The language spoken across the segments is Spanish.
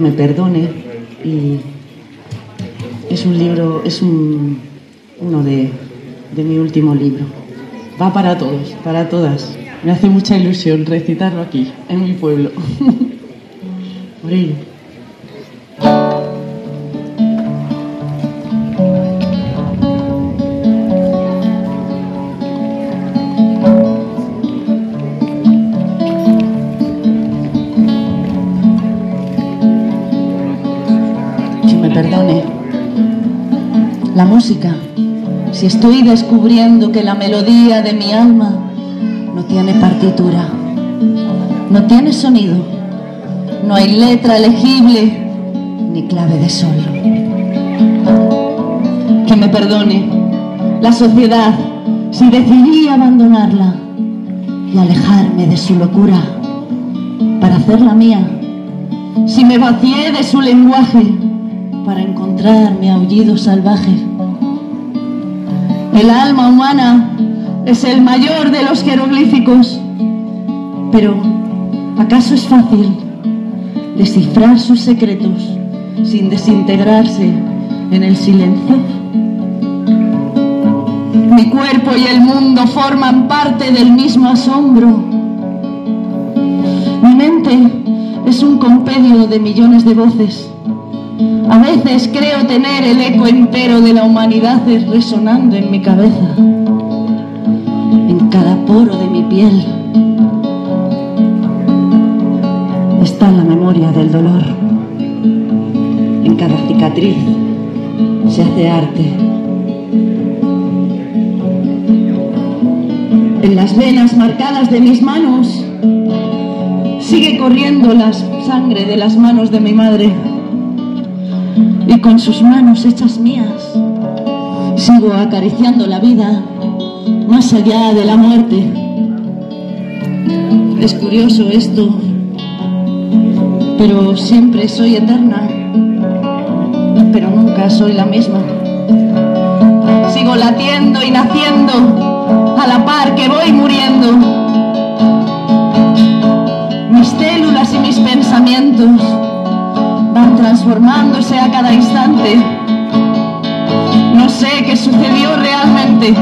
me perdone y es un libro, es un, uno de, de mi último libro. Va para todos, para todas. Me hace mucha ilusión recitarlo aquí, en mi pueblo. Por ello. Perdone. La música. Si estoy descubriendo que la melodía de mi alma no tiene partitura, no tiene sonido, no hay letra legible ni clave de sol. Que me perdone la sociedad si decidí abandonarla y alejarme de su locura para hacerla mía. Si me vacié de su lenguaje para encontrar mi aullido salvaje. El alma humana es el mayor de los jeroglíficos, pero ¿acaso es fácil descifrar sus secretos sin desintegrarse en el silencio? Mi cuerpo y el mundo forman parte del mismo asombro. Mi mente es un compendio de millones de voces. A veces creo tener el eco entero de la humanidad resonando en mi cabeza, en cada poro de mi piel. Está la memoria del dolor. En cada cicatriz se hace arte. En las venas marcadas de mis manos sigue corriendo la sangre de las manos de mi madre. Y con sus manos hechas mías sigo acariciando la vida más allá de la muerte. Es curioso esto, pero siempre soy eterna, pero nunca soy la misma. Sigo latiendo y naciendo a la par que voy muriendo. Mis células y mis pensamientos transformándose a cada instante. No sé qué sucedió realmente,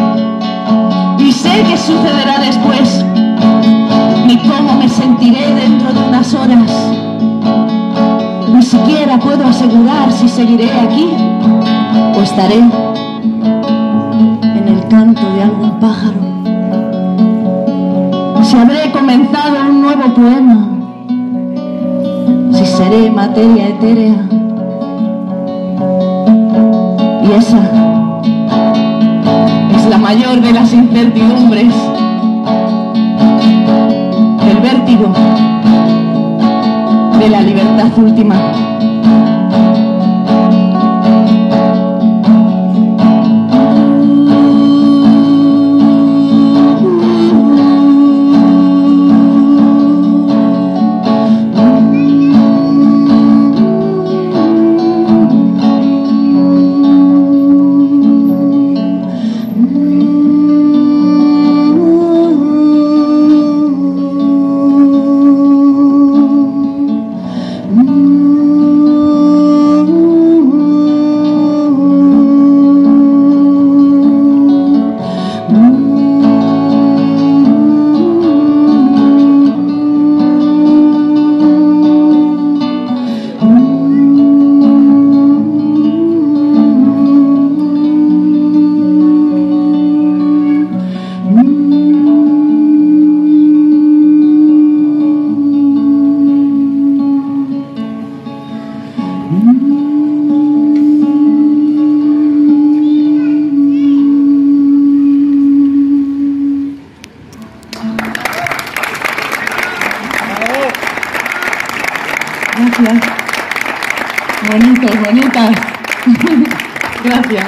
ni sé qué sucederá después, ni cómo me sentiré dentro de unas horas. Ni siquiera puedo asegurar si seguiré aquí o estaré en el canto de algún pájaro. Si habré comenzado un nuevo poema seré materia etérea. Y esa es la mayor de las incertidumbres, el vértigo de la libertad última. Gracias. Bonitos, bonitas. Gracias.